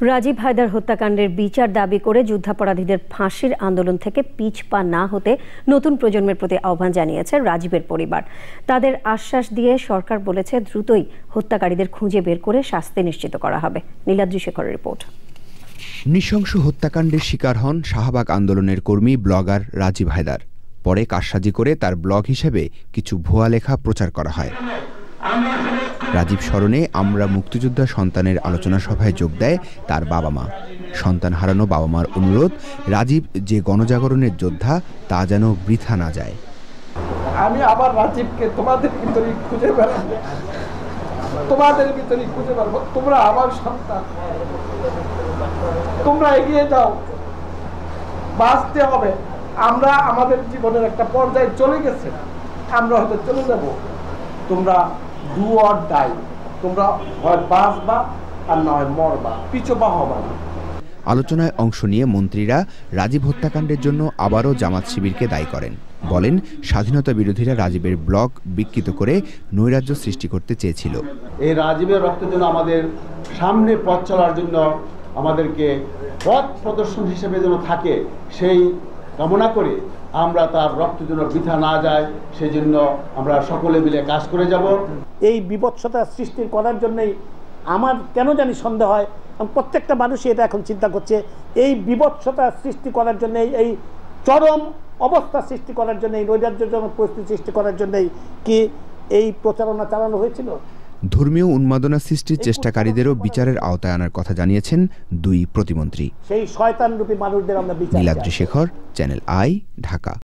রাজীব হায়দার হত্যাকাণ্ডের বিচার দাবি করে যুদ্ধাপরাধীদের ফাঁসির আন্দোলন থেকে পিছপা না হতে নতুন প্রজন্মের প্রতি আহ্বান জানিয়েছে রাজীবের পরিবার। তাদের আশ্বাস দিয়ে সরকার বলেছে দ্রুতই হত্যাকারীদের খুঁজে বের করে শাস্তি নিশ্চিত করা হবে। নীলাদ্রি শেখরের রিপোর্ট। নৃশংস হত্যাকাণ্ডের শিকার হন শাহবাগ আন্দোলনের কর্মী ব্লগার রাজীব হায়দার। পরে কারসাজি করে তার ব্লগ হিসেবে কিছু ভুয়া লেখা প্রচার করা হয়। রাজীব স্মরণে আমরা মুক্তিযোদ্ধা সন্তানের আলোচনা সভায় যোগ দেয় তার বাবা মা। সন্তান হারানো বাবা মার অনুরোধ, রাজীব যে গণজাগরণের যোদ্ধা, তা যেন বৃথা না যায়। আমি আবার রাজীবকে তোমাদের ভিতরে খুঁজে বেড়াবো তোমাদের ভিতরে খুঁজে বেড়াবো তোমরা আমার সন্তান। তোমরা এগিয়ে যাও। বাঁচতে হবে। আমরা আমাদের জীবনের একটা পর্যায়ে চলে গেছে। আমরা হয়তো চলে যাব। তোমরা ডু অর ডাই তোমরা হয় বাঁচবা আর না হয় মরবা। পিছপা হবা না আলোচনায় অংশ নিয়ে মন্ত্রীরা রাজীব হত্যাকাণ্ডের জন্য আবারও জামাত শিবিরকে দায়ী করেন। বলেন স্বাধীনতা বিরোধীরা রাজীবের ব্লক বিকৃত করে নৈরাজ্য সৃষ্টি করতে চেয়েছিল। এই রাজীবের রক্তের জন্য আমাদের সামনে পথ চলার জন্য আমাদেরকে পথ প্রদর্শন হিসেবে যেন থাকে সেই কামনা করে আমরা তার রক্ত যেন বৃথা না যায় সেই জন্য আমরা সকলে মিলে কাজ করে যাব। এই বিভৎসতা সৃষ্টি করার জন্যই আমার কেন জানি সন্দেহ হয় এবং প্রত্যেকটা মানুষই এটা এখন চিন্তা করছে, এই বিভৎসতা সৃষ্টি করার জন্য এই চরম অবস্থা সৃষ্টি করার জন্য এই নৈরাজ্যজনক পরিস্থিতি সৃষ্টি করার জন্যই কি এই প্রচারণা চালানো হয়েছিল? ধর্মীয় উন্মাদনা সৃষ্টির চেষ্টাকারীদেরও বিচারের আওতায় আনার কথা জানিয়েছেন দুই প্রতিমন্ত্রী। সেই শয়তানরূপী মানুষদের আমরা বিচার নীলাদ্রি শেখর চ্যানেল আই ঢাকা।